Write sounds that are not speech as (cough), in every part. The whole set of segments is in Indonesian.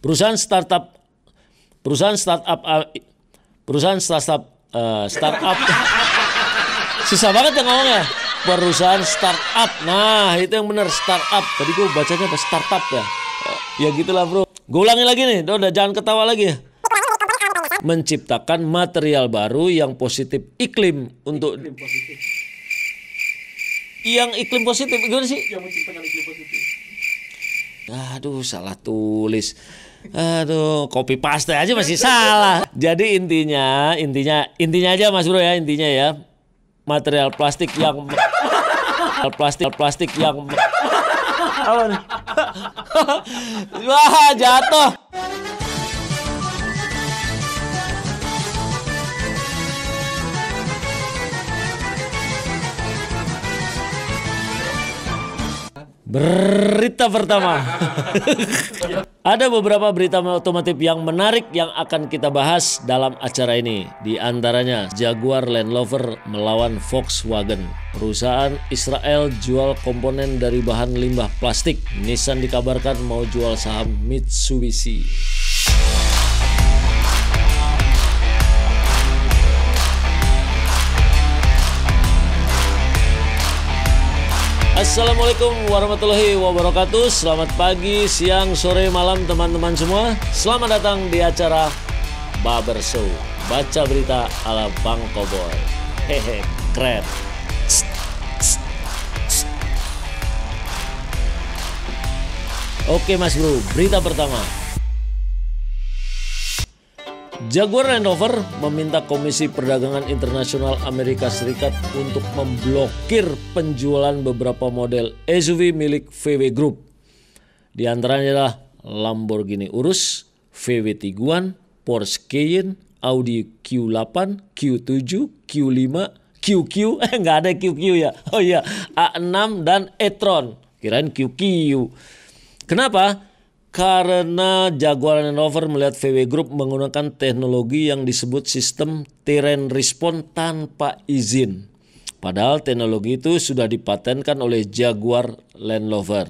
Perusahaan startup perusahaan startup uh, perusahaan startup uh, startup (laughs) susah banget ya ngomongnya. Perusahaan startup. Nah, itu yang benar startup. Tadi gue bacanya apa startup ya. Ya gitulah, Bro. Gue ulangi lagi nih. Udah, udah jangan ketawa lagi ya. Menciptakan material baru yang positif iklim untuk yang iklim positif gimana sih? Yang menciptakan iklim positif. Aduh, salah tulis. Aduh, copy paste aja masih salah. Jadi intinya, intinya, intinya aja Mas Bro ya, intinya ya. Material plastik yang plastik plastik yang? (laughs) Wah, jatuh. Berita pertama. (laughs) Ada beberapa berita otomotif yang menarik yang akan kita bahas dalam acara ini. Di antaranya Jaguar Land Rover melawan Volkswagen. Perusahaan Israel jual komponen dari bahan limbah plastik. Nissan dikabarkan mau jual saham Mitsubishi. Assalamualaikum warahmatullahi wabarakatuh. Selamat pagi, siang, sore, malam teman-teman semua. Selamat datang di acara Baber Show. Baca berita ala Bang Koboy Hehe, keren. Oke mas bro, berita pertama Jaguar Land Rover meminta Komisi Perdagangan Internasional Amerika Serikat untuk memblokir penjualan beberapa model SUV milik VW Group. Di antaranya adalah Lamborghini Urus, VW Tiguan, Porsche Cayenne, Audi Q8, Q7, Q5, QQ, eh nggak ada QQ ya. Oh iya, A6 dan e-tron. Kirain QQ. Kenapa? Karena Jaguar Land Rover melihat VW Group menggunakan teknologi yang disebut sistem terrain response tanpa izin. Padahal teknologi itu sudah dipatenkan oleh Jaguar Land Rover.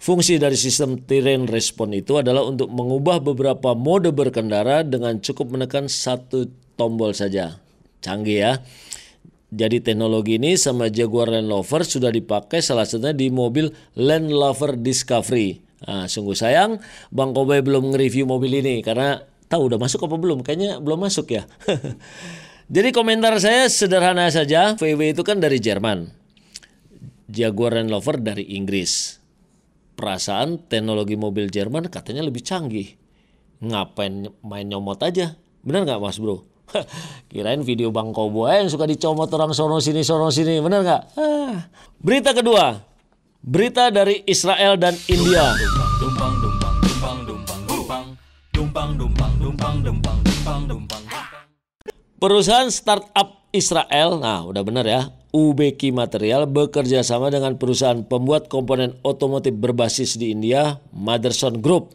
Fungsi dari sistem terrain response itu adalah untuk mengubah beberapa mode berkendara dengan cukup menekan satu tombol saja. Canggih ya. Jadi teknologi ini sama Jaguar Land Rover sudah dipakai salah satunya di mobil Land Rover Discovery. Nah, sungguh sayang Bang Kobe belum nge-review mobil ini karena tahu udah masuk apa belum? Kayaknya belum masuk ya. (laughs) Jadi komentar saya sederhana saja, VW itu kan dari Jerman. Jaguar Land Rover dari Inggris. Perasaan teknologi mobil Jerman katanya lebih canggih. Ngapain main nyomot aja? Bener nggak Mas Bro? (laughs) Kirain video Bang Kobo yang suka dicomot orang sono sini sono sini, bener nggak? Ah. Berita kedua, Berita dari Israel dan India. Perusahaan startup Israel, nah udah bener ya, UBK Material bekerja sama dengan perusahaan pembuat komponen otomotif berbasis di India, Motherson Group.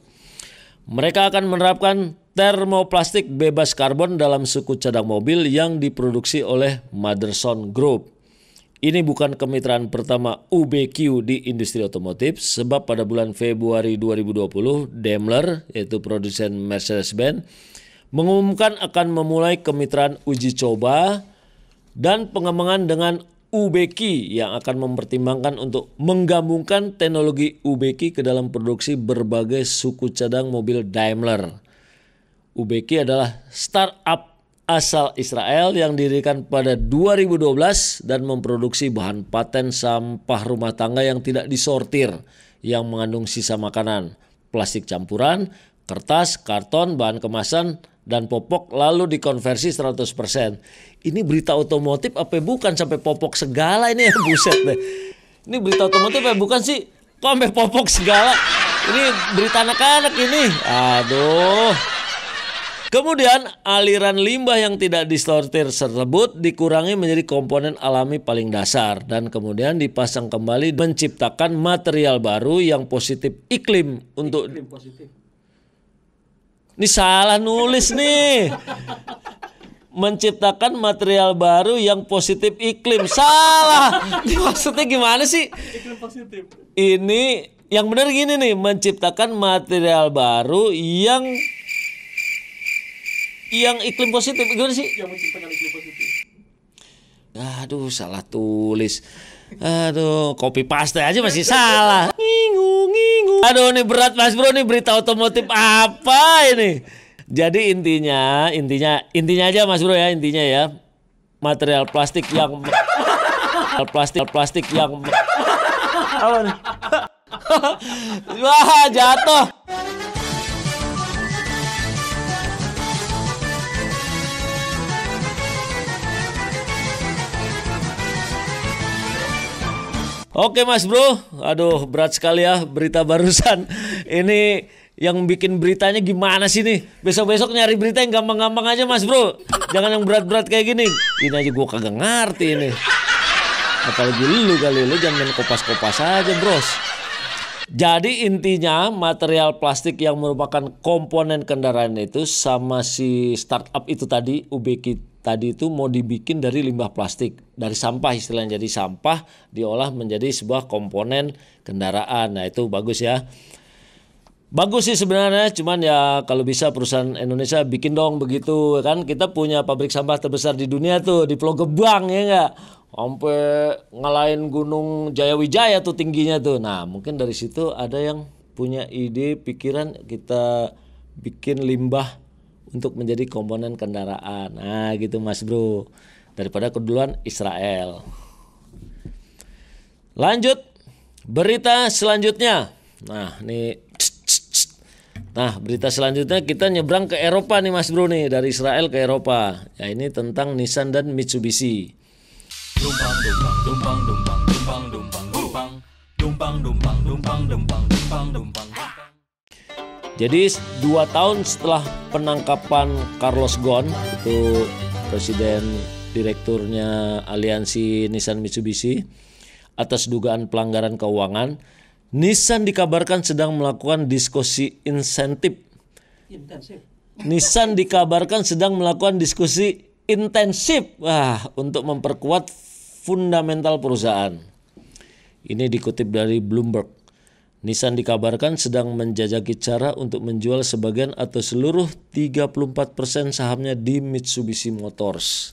Mereka akan menerapkan termoplastik bebas karbon dalam suku cadang mobil yang diproduksi oleh Motherson Group. Ini bukan kemitraan pertama UBQ di industri otomotif sebab pada bulan Februari 2020 Daimler yaitu produsen Mercedes-Benz mengumumkan akan memulai kemitraan uji coba dan pengembangan dengan UBQ yang akan mempertimbangkan untuk menggabungkan teknologi UBQ ke dalam produksi berbagai suku cadang mobil Daimler. UBQ adalah startup asal Israel yang didirikan pada 2012 dan memproduksi bahan paten sampah rumah tangga yang tidak disortir yang mengandung sisa makanan, plastik campuran, kertas, karton, bahan kemasan, dan popok lalu dikonversi 100%. Ini berita otomotif apa bukan sampai popok segala ini ya (laughs) buset deh. Ini berita otomotif apa bukan sih? Kok sampai popok segala? Ini berita anak-anak ini. Aduh. Kemudian aliran limbah yang tidak disortir tersebut dikurangi menjadi komponen alami paling dasar dan kemudian dipasang kembali menciptakan material baru yang positif iklim untuk Iklim positif. ini salah nulis nih. Menciptakan material baru yang positif iklim. Salah. Maksudnya gimana sih? Iklim positif. Ini Yang benar gini nih, menciptakan material baru yang yang iklim positif gimana sih? Yang menciptakan iklim positif. Aduh, salah tulis. Aduh, copy paste aja masih salah. Ngingu, ngingu. Aduh, ini berat Mas Bro, ini berita otomotif apa ini? Jadi intinya, intinya, intinya aja Mas Bro ya, intinya ya. Material plastik yang plastik plastik yang apa nih? (laughs) Wah, jatuh. Oke Mas Bro, aduh berat sekali ya berita barusan. Ini yang bikin beritanya gimana sih nih? Besok-besok nyari berita yang gampang-gampang aja Mas Bro. Jangan yang berat-berat kayak gini. Ini aja gua kagak ngerti ini. Apalagi lu kali, lu jangan main kopas-kopas aja bros. Jadi intinya material plastik yang merupakan komponen kendaraan itu sama si startup itu tadi UBK tadi itu mau dibikin dari limbah plastik dari sampah istilahnya jadi sampah diolah menjadi sebuah komponen kendaraan. Nah itu bagus ya. Bagus sih sebenarnya, cuman ya kalau bisa perusahaan Indonesia bikin dong begitu kan kita punya pabrik sampah terbesar di dunia tuh di Pulau Gebang ya enggak sampai ngalahin Gunung Jayawijaya tuh tingginya tuh. Nah mungkin dari situ ada yang punya ide pikiran kita bikin limbah untuk menjadi komponen kendaraan. Nah gitu Mas Bro daripada keduluan Israel. Lanjut berita selanjutnya. Nah ini Nah, berita selanjutnya kita nyebrang ke Eropa nih Mas Bro nih dari Israel ke Eropa. Ya ini tentang Nissan dan Mitsubishi. Dumpang dumpang dumpang dumpang dumpang dumpang dumpang dumpang dumpang dumpang dumpang dumpang dumpang Jadi dua tahun setelah penangkapan Carlos Ghosn itu presiden direkturnya aliansi Nissan Mitsubishi atas dugaan pelanggaran keuangan, Nissan dikabarkan sedang melakukan diskusi insentif. Intensif. Nissan dikabarkan sedang melakukan diskusi intensif wah untuk memperkuat fundamental perusahaan. Ini dikutip dari Bloomberg. Nissan dikabarkan sedang menjajaki cara untuk menjual sebagian atau seluruh 34% sahamnya di Mitsubishi Motors.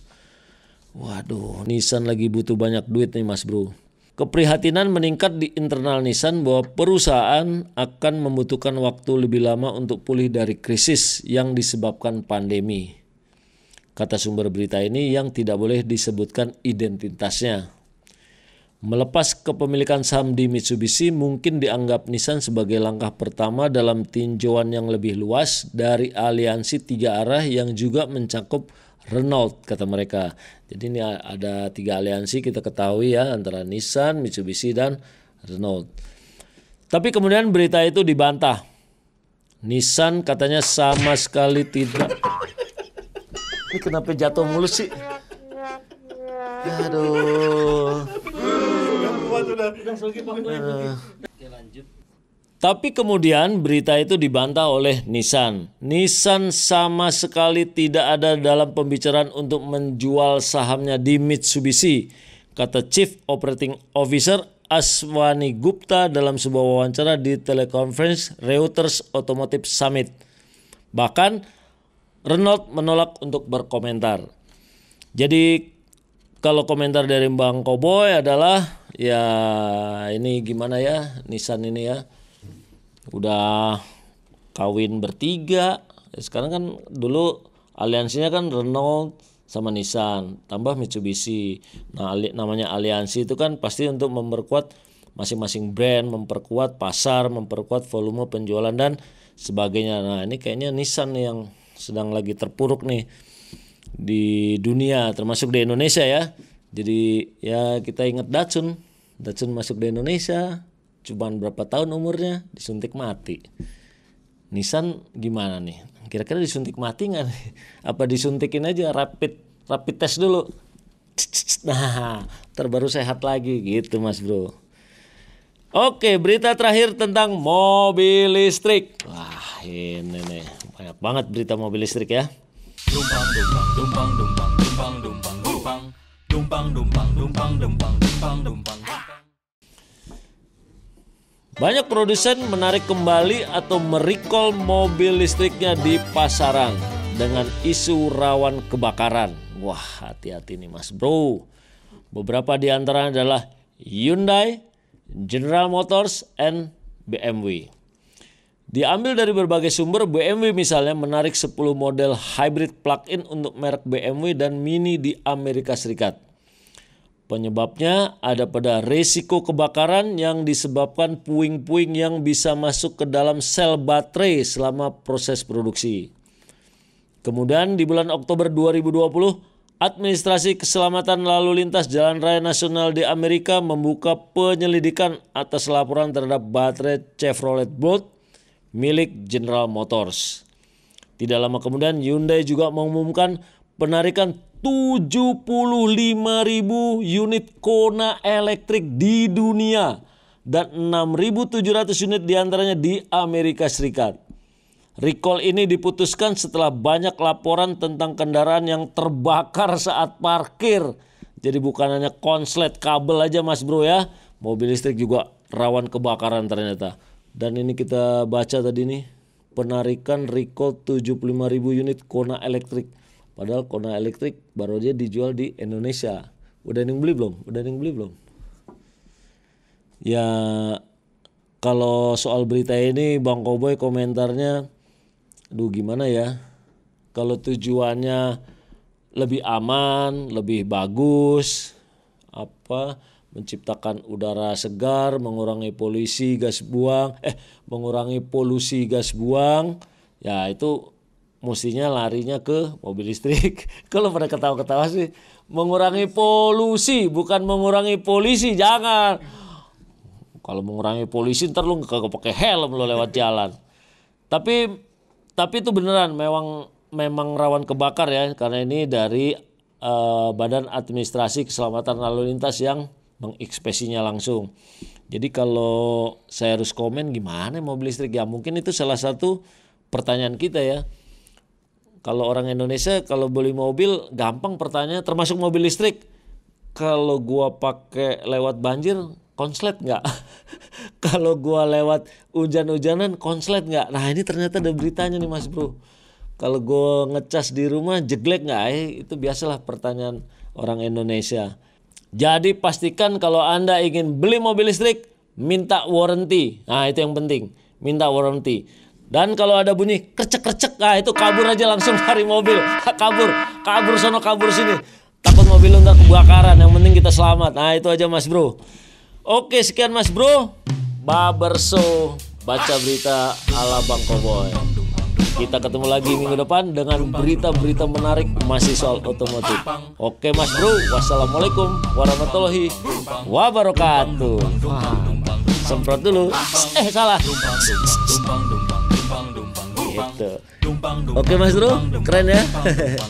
Waduh, Nissan lagi butuh banyak duit nih Mas Bro. Keprihatinan meningkat di internal Nissan bahwa perusahaan akan membutuhkan waktu lebih lama untuk pulih dari krisis yang disebabkan pandemi. Kata sumber berita ini yang tidak boleh disebutkan identitasnya. Melepas kepemilikan saham di Mitsubishi mungkin dianggap Nissan sebagai langkah pertama dalam tinjauan yang lebih luas dari aliansi tiga arah yang juga mencakup Renault kata mereka. Jadi ini ada tiga aliansi kita ketahui ya antara Nissan, Mitsubishi dan Renault. Tapi kemudian berita itu dibantah. Nissan katanya sama sekali tidak. Ini kenapa jatuh mulu sih? Aduh. Tapi kemudian berita itu dibantah oleh Nissan. Nissan sama sekali tidak ada dalam pembicaraan untuk menjual sahamnya di Mitsubishi, kata Chief Operating Officer Aswani Gupta dalam sebuah wawancara di telekonferensi Reuters Automotive Summit. Bahkan Renault menolak untuk berkomentar. Jadi kalau komentar dari Bang Koboy adalah ya ini gimana ya Nissan ini ya? Udah kawin bertiga. Sekarang kan dulu aliansinya kan Renault sama Nissan tambah Mitsubishi. Nah ali, namanya aliansi itu kan pasti untuk memperkuat masing-masing brand memperkuat pasar memperkuat volume penjualan dan sebagainya. Nah ini kayaknya Nissan yang sedang lagi terpuruk nih di dunia termasuk di Indonesia ya. Jadi ya kita ingat Datsun Datsun masuk di Indonesia cuman berapa tahun umurnya disuntik mati. Nissan gimana nih? Kira-kira disuntik mati nggak? (laughs) Apa disuntikin aja rapid rapid test dulu? (laughs) Nah, terbaru sehat lagi gitu Mas Bro. Oke, berita terakhir tentang mobil listrik. Wah, ini nih banyak banget berita mobil listrik ya. dumpang dumpang dumpang dumpang dumpang dumpang dumpang dumpang dumpang dumpang dumpang dumpang dumpang Banyak produsen menarik kembali atau merecall mobil listriknya di pasaran dengan isu rawan kebakaran. Wah, hati-hati nih Mas Bro. Beberapa di antaranya adalah Hyundai, General Motors, and BMW. Diambil dari berbagai sumber, BMW misalnya menarik 10 model hybrid plug-in untuk merek BMW dan Mini di Amerika Serikat. Penyebabnya ada pada resiko kebakaran yang disebabkan puing-puing yang bisa masuk ke dalam sel baterai selama proses produksi. Kemudian di bulan Oktober 2020, Administrasi Keselamatan Lalu Lintas Jalan Raya Nasional di Amerika membuka penyelidikan atas laporan terhadap baterai Chevrolet Bolt milik General Motors. Tidak lama kemudian Hyundai juga mengumumkan penarikan 75.000 unit Kona elektrik di dunia dan 6.700 unit di antaranya di Amerika Serikat. Recall ini diputuskan setelah banyak laporan tentang kendaraan yang terbakar saat parkir. Jadi bukan hanya konslet kabel aja mas bro ya. Mobil listrik juga rawan kebakaran ternyata. Dan ini kita baca tadi nih. Penarikan recall 75.000 unit Kona elektrik. Padahal Kona elektrik baru aja dijual di Indonesia. Udah yang beli belum? Udah yang beli belum? Ya kalau soal berita ini Bang Koboy komentarnya Duh gimana ya? Kalau tujuannya lebih aman, lebih bagus, apa menciptakan udara segar, mengurangi polusi gas buang, eh mengurangi polusi gas buang, ya itu mestinya larinya ke mobil listrik. (laughs) Kalau pada ketawa-ketawa sih, mengurangi polusi bukan mengurangi polisi, jangan. Kalau mengurangi polisi ntar lu kagak pakai helm lo lewat jalan. Tapi tapi itu beneran memang memang rawan kebakar ya karena ini dari uh, Badan Administrasi Keselamatan Lalu Lintas yang menginspeksinya langsung. Jadi kalau saya harus komen gimana mobil listrik ya mungkin itu salah satu pertanyaan kita ya. Kalau orang Indonesia kalau beli mobil gampang pertanyaan termasuk mobil listrik. Kalau gua pakai lewat banjir konslet nggak? (laughs) Kalau gua lewat hujan-hujanan konslet nggak? Nah ini ternyata ada beritanya nih mas bro. Kalau gua ngecas di rumah jeglek nggak? Eh, itu biasalah pertanyaan orang Indonesia. Jadi pastikan kalau anda ingin beli mobil listrik minta warranty. Nah itu yang penting, minta warranty. Dan kalau ada bunyi kercek-kercek, nah itu kabur aja langsung (laughs) dari mobil. kabur, kabur sono kabur sini. Takut mobil lu nggak kebakaran, yang penting kita selamat. Nah itu aja mas bro. Oke sekian mas bro Baberso Baca berita ala Bang Koboy Kita ketemu lagi minggu depan Dengan berita-berita menarik Masih soal otomotif Oke mas bro Wassalamualaikum warahmatullahi wabarakatuh Semprot dulu Eh salah Oke mas bro Keren ya?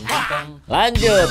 (laughs) Lanjut